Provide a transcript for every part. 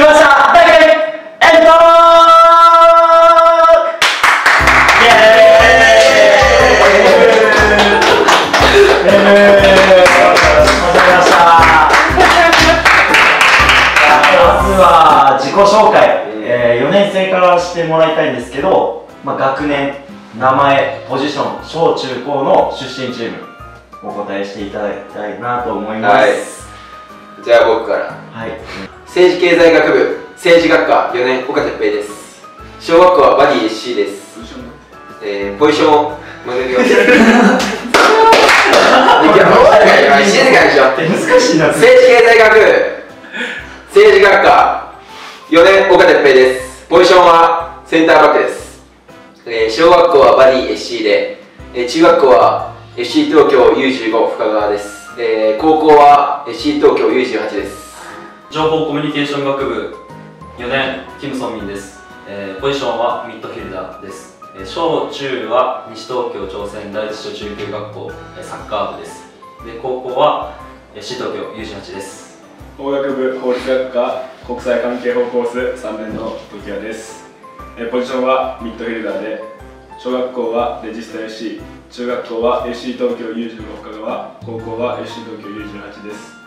来ました。大会エンドイエーイ始まりましたまずは自己紹介、えー、4年生からしてもらいたいんですけど、まあ、学年名前ポジション小中高の出身チームお答えしていただきたいなと思います、はい。じゃあ僕から。はい、政治経済学部政治学科4年岡哲平です。小学校はバディ SC です。えー、ポジション戻ります。いやもう静かにしよう。難しいな。政治経済学部政治学科4年岡哲平です。ポジションはセンターバックです、えー小学校はバディ SC で、えー中学校は FC 東京 U15 深川です、えー高校は FC 東京 U18 です情報コミュニケーション学部4年キム・ソンミンです、えーポジションはミッドフィルダーです、えー小中は西東京朝鮮第一小中級学校、えーサッカー部です。で高校は FC 東京 U18 です。法学部法律学科国際関係法コース3年の時矢です。えーポジションはミッドフィルダーで小学校はレジスタ FC 中学校は FC 東京 U15 深川高校は FC 東京 U18 です。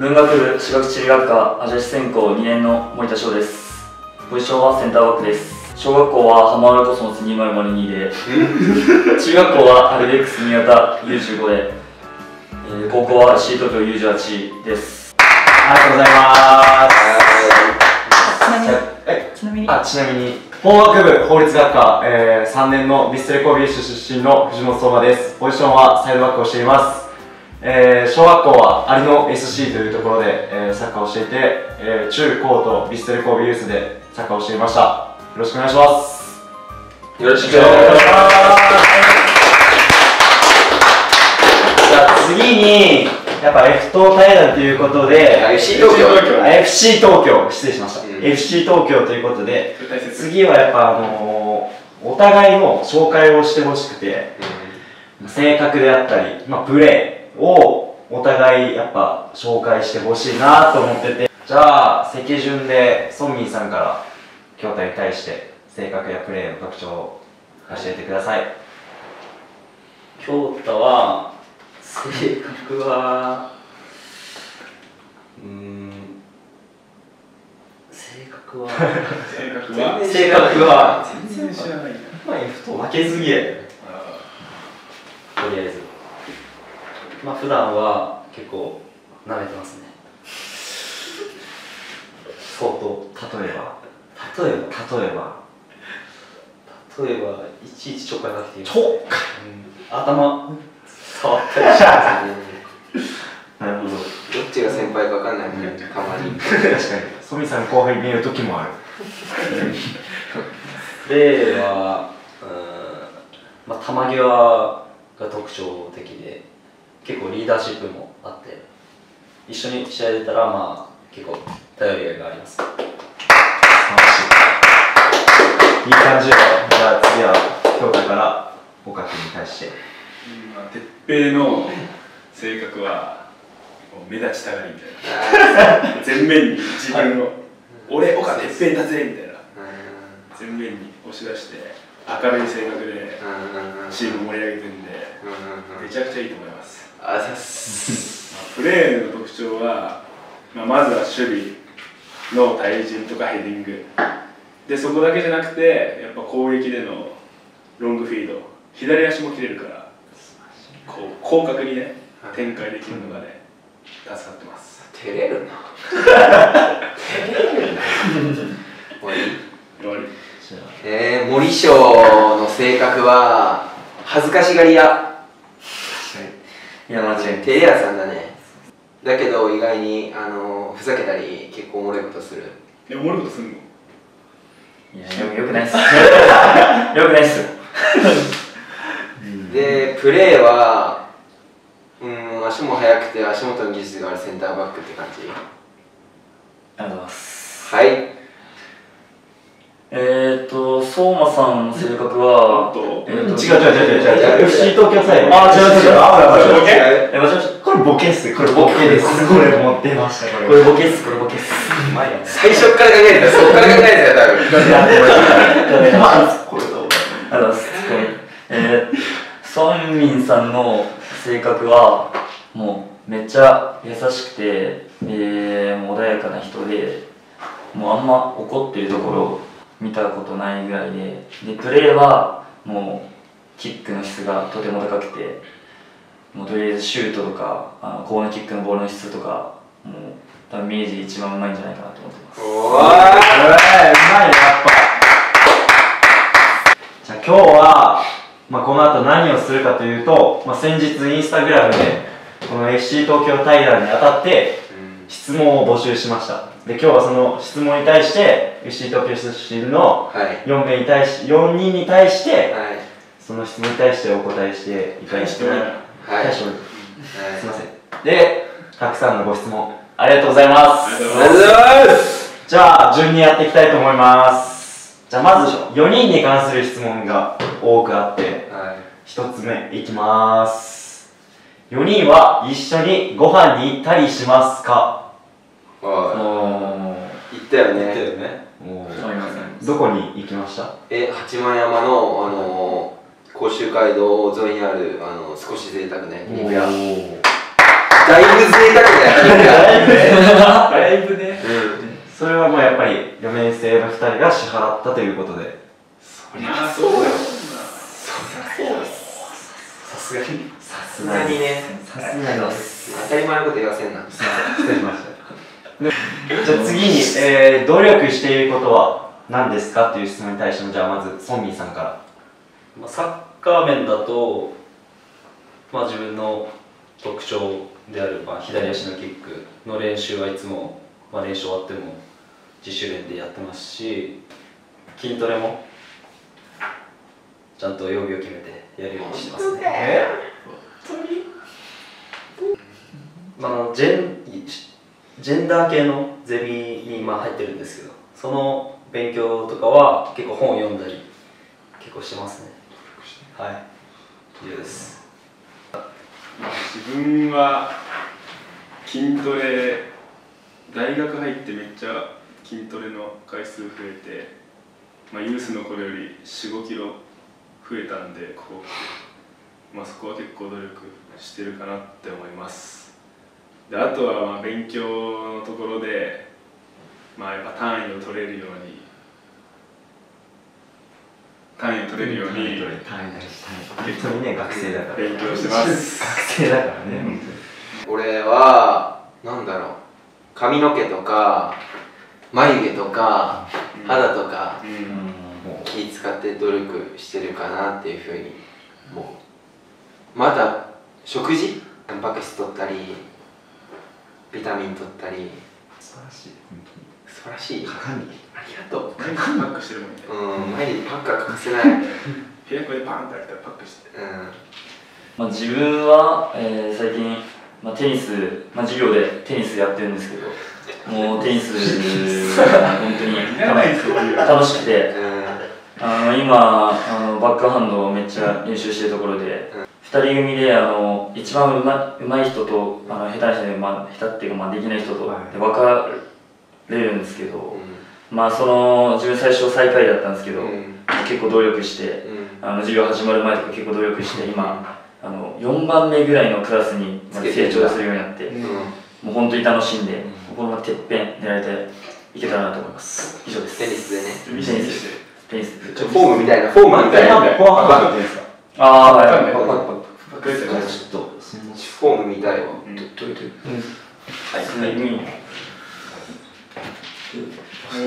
文学部私学地理学科アジア史専攻2年の森田翔です。ポジションはセンターバックです。小学校は浜原コスモス2002で中学校はアルベックス新潟 U15 で、えー高校は C 東京 U18 です。ありがとうございます。ちなみにえちなみに？あちなみに法学部法律学科、えー、3年のビステレコビーシュ出身の藤本相馬です。ポジションはサイドバックをしています、えー、小学校は有野 SC というところで、えー、サッカーをしていて、えー、中高とビステレコビーユースでサッカーをしていました。よろしくお願いします。よろしくお願いします。じゃあ次にやっぱ F 等対談ということであ FC 東京。あ FC 東京。失礼しました、うん。FC 東京ということで次はやっぱあのーお互いの紹介をしてほしくて性格であったり、まあ、プレーをお互いやっぱ紹介してほしいなと思ってて。じゃあ席順でソンミンさんから京太に対して性格やプレーの特徴を教えてください。京太は性格はうーん性格は性格は。性格は全然知らない。まあ負けず嫌いだよあとりあえずまあ普段は結構舐めてますね。相当。例えば。例えば？例えば。例えばいちいちちょっかいかけていいちょっうん。頭。触ったりしてますね。なるほど。どっちが先輩か分かんないもん。ねたまに。確かに。ソミンさん後輩見える時もある。プレーはうーん。まあ球際が特徴的で結構リーダーシップもあって一緒に試合出たらまあ結構頼りがいがあります。素晴らしい。いい感じよ。じゃあ次は京太から岡君に対して。うんまあ鉄平の性格はこう目立ちたがりみたいな。全面に自分を。俺岡鉄平だぜみたいな。全面に押し出して明るい性格でチーム盛り上げてるんでめちゃくちゃいいと思います、あざっす。まあ、プレーの特徴は、まあ、まずは守備の対人とかヘディング。でそこだけじゃなくてやっぱ攻撃でのロングフィード。左足も切れるからこう広角にね展開できるのがね助かってます。照れるな。照れるな終わりじゃあえー、森翔の性格は恥ずかしがり屋いや間違いない。照れ屋さんだねだけど意外にあのふざけたり結構おもろいことする。でおもろいことすんの？いやよよくないっす。よくないっす。よでプレーはうん足も速くて足元の技術があるセンターバックって感じ。ありがとうございます。はいえーと相馬さんの性格は違う違う違う違う違う FC 東京サイド。あ違う違う違うああ違うえこれボケっす。これボケです。これ持ってましたこれ。これボケっすこれボケっす。最初から考えてたそっから考えてたよ多分。まあこれとありがとうござい。ますえー、ソンミンさんの性格はもうめっちゃ優しくて、えー、もう穏やかな人でもうあんま怒ってるところを見たことないぐらいででプレーはもうキックの質がとても高くてもうとりあえずシュートとかあのコーナーキックのボールの質とかもう多分明治一番うまいんじゃないかなと思ってます。おうまいねやっぱ。じゃあ今日は、まあ、この後何をするかというと、まあ、先日インスタグラムでこの FC 東京対談にあたって質問を募集しましたで今日はその質問に対して FC 東京出身のはい。4名に対し4人に対してはい。その質問に対してお答えしていただいてしてもらうはい。はい。すいません。でたくさんのご質問。ありがとうございます。ありがとうございます。じゃあ順にやっていきたいと思います。じゃあまず4人に関する質問が多くあってはい。1つ目いきます。4人は一緒にご飯に行ったりしますか？行ったよね。ね。もうありません。どこに行きました？え八幡山のあの甲州街道沿いにあるあの少し贅沢な焼肉屋。だいぶ贅沢な焼肉屋。だいぶね。うん。それはもうやっぱり4年生の2人が支払ったということで。そりゃそうよ。さすがに。ささすがにね。さすがに。当たり前のこと言わせんな。失礼しました。でじゃあ次に、えー努力していることは何ですかっていう質問に対してもじゃあまずソンミンさんから。まあ、サッカー面だと、まあ、自分の特徴である、まあ、左足のキックの練習はいつも、まあ、練習終わっても自主練でやってますし筋トレもちゃんと曜日を決めてやるようにしてますね。え？まああのジェンジェンダー系のゼミにまあ入ってるんですけどその勉強とかは結構本を読んだり結構してますね。はい。以上です。自分は筋トレ大学入ってめっちゃ筋トレの回数増えて、まあ、ユースの頃より4 5キロ増えたんでここ来て、まあ、そこは結構努力してるかなって思います。であとはまあ勉強のところで、まあ、やっぱ単位を取れるように単位を取れるように単位取れ単位取れ本当にね学生だから。勉強してます。学生だからね。本俺はなんだろう。髪の毛とか眉毛とか肌とかうん。気使って努力してるかなっていうふうに思う。また食事？タンパク質取ったりビタミン取ったり。う素晴らしい。本素晴らしい。当に鏡。ありがとう。毎日パックしてるもんね。うん毎日パックは欠かせない。う ん部屋こでパンって開けたらパックして。まあ、自分は、えー最近、まあ、テニス、まあ、授業でテニスやってるんですけどもうテニス 本当に楽しくてうん。あの今あのバックハンドをめっちゃ練習してるところで、2人組であの一番うまうまい人とあの下手な人で、まあ、下手っていうか、まあ、できない人とはい。で分かれるんですけど、まあその自分最初最下位だったんですけど、うん。結構努力してうん。あの授業始まる前とか結構努力して今あの4番目ぐらいのクラスに成長するようになってうん。もう本当に楽しんでこのままてっぺん狙えていけたらなと思います。以上です。テニスでね。見せて見せてテニス。フォームみたいな。フォームみたいなフォアハンドですかああはいはいわかんないパッパッパックしてるちょっとフォームみたいわうんどどういうどういうはい、うん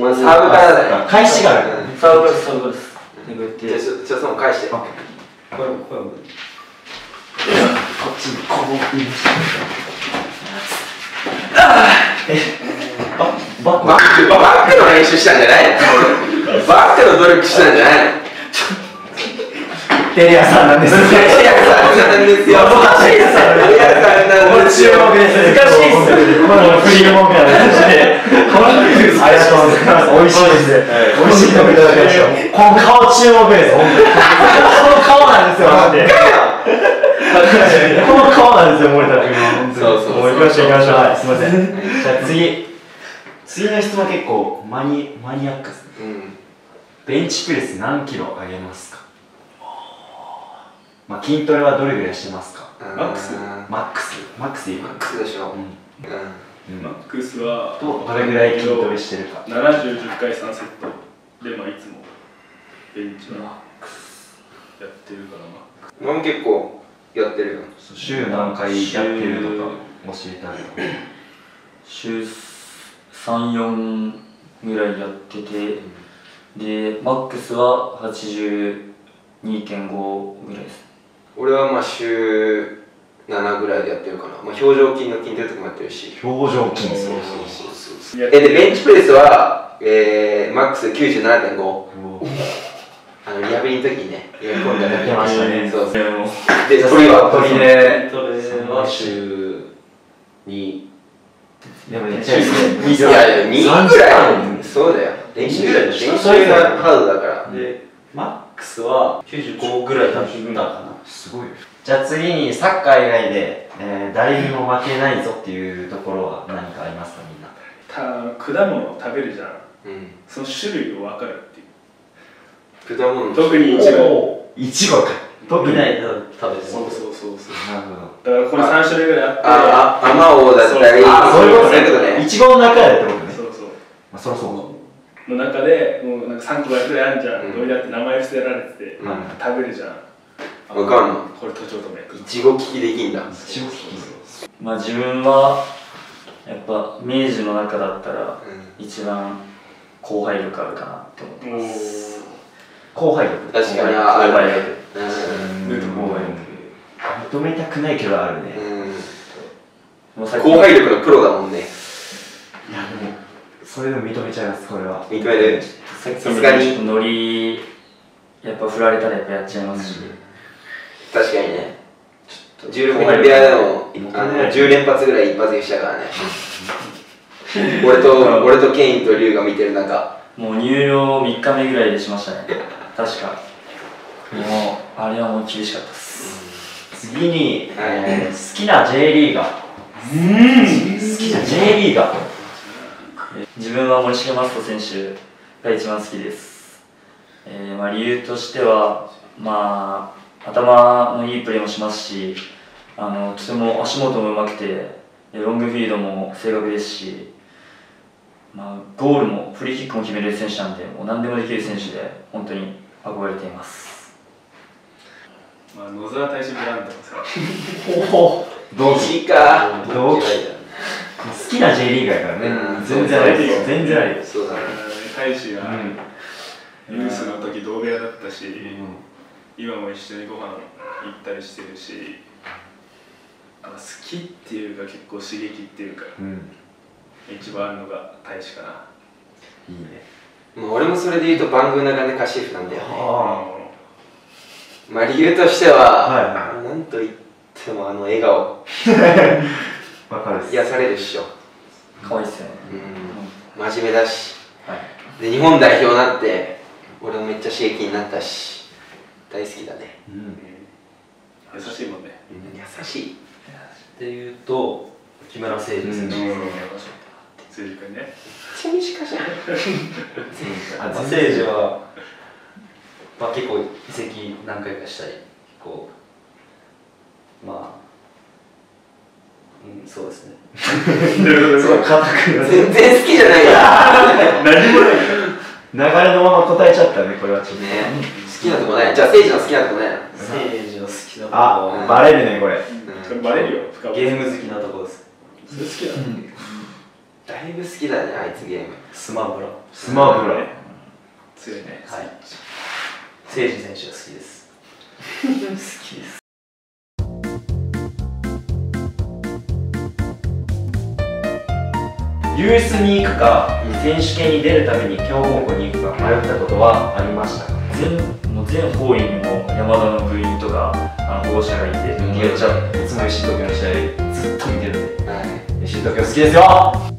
まあサーブからだよ返しがあるサーブですサーブですでこうやってじゃあちょちょその返してこれこれこっちにこう言いましたえあバックバックバックの練習したんじゃないバックの努力したんじゃないのテレ朝なんですいやいやそうなんですよ。難しいですよ。いやそうなんですよ。難しいっすよ。まだフリーモンからしてありがとうございます美味しいです美味しいとこいただきましたこの顔注目ですこの顔なんですよ。マジでこの顔なんですよ。森田君はそうそう行きましょう行きましょうはいすいませんじゃあ次次の質問結構マニマニアックですねうんベンチプレス何キロ上げますかまあ筋トレはどれぐらいしてますか？マックス？ママックス。マックスでいい。ックスでしょ。うん。ううん。マックスはとどれぐらい筋トレしてるか？70、10回3セット。で、まあ、いつもベンチはやってるから、まん俺も結構やってるよ週何回やってるとか教えてあげる週34ぐらいやっててでマックスは82.5ぐらいです俺はまあ週7ぐらいでやってるかな、まあ、表情筋の筋トレとかもやってるし。表情筋そうそうそうそうやえでベンチプレスは、えー、マックス97.5あのリハビリの時にねやり込んだやってましたね。そうそうで鳥は鳥で筋トレは週2でもねいやいや2ぐらい。そうだよ。練習二ぐらいでしょ練習がハードだから。でクスは95ぐらいだったかな。すごいよ。じゃあ次にサッカー以外で、えー、誰にも負けないぞっていうところは何かありますかみんな。た果物を食べるじゃん。うん。その種類を分かるっていう。果物特に一番いちごか。特に。みん食べてそうそうそうそう。なるほど。だからこれ3種類ぐらいあって。あああまおうだったりあそういうことね。ね。いちごの中でってことね。そうそう。まあそりゃそうの中でもうなんか3個ぐらいあるじゃん、うん。どれだって名前伏せられてて、うん。食べるじゃん。わかんの？これとちおとめ。いちご利きできんだ。いちご利きまあ自分はやっぱ明治の中だったらう一番後輩力あるかなって思ってます。後輩力。ん確かに後輩力。後輩力。認めたくないけどあるね。うん。もうさっき後輩力のプロだもんねそれでも認めちゃいますこれは。認めるさすがに。ノリやっぱ振られたらやっぱやっちゃいますし、確かにね。16人部屋でもあの10連発ぐらい一発でしたからね。俺と俺とケインとリュウが見てる中。もう入寮3日目ぐらいでしましたね。確か。もうあれはもう厳しかったです。次に、はいえー好きな J リーガー。好きな J リーガー自分は森重真人選手が一番好きです、えーまあ、理由としてはまあ頭のいいプレーもしますしあのとても足元も上手くてえロングフィードも正確ですし、まあ、ゴールもフリーキックも決めれる選手なんでもう何でもできる選手で本当に憧れています。まあ、野沢大使ブランド同期西か。同期好きな J リーガーやからね、うん。全然ありです。全然ありです。そうだね。大使がうん。ユースの時同部屋だったし、今も一緒にご飯行ったりしてるしあ好きっていうか結構刺激っていうかうん一番あるのが大使かな。いいね。もう俺もそれで言うとバングーナガネカシフなんだよね。あまあ理由としては、はいはなんと言ってもあの笑顔。あ わかるっす。癒されるっしょ、可愛いですよね、うん、真面目だし。はい。で日本代表になって俺もめっちゃ刺激になったし。大好きだね、うん。優しいもんね。優しい。っていうと木村誠二選手、辻君ね。めっちゃ短じゃん。あ まあ、誠司は、まあ、結構移籍何回かしたりこうまあうんそうですね。そう硬く全然好きじゃないや 何もない。流れのまま答えちゃったねこれはちょっと。ね。好きなとこない。じゃあ誠治の好きなとこない。の誠司の好きなとこ。あはバレるねこれ。これバレるよ。深ゲーム好きなとこです。それ好きだ。ねだいぶ好きだねあいつゲーム。スマブラ。スマブラ。強いね。はい。誠司選手が好きです。好きですユースに行くか選手権に出るために強豪校に行くか迷ったことはありましたか？全もう全方位にも山田の部員とかあの保護者がいて、めっちゃいつも吉東京の試合ずっと見てるんで。はい。吉東京好きですよ